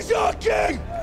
He's your king!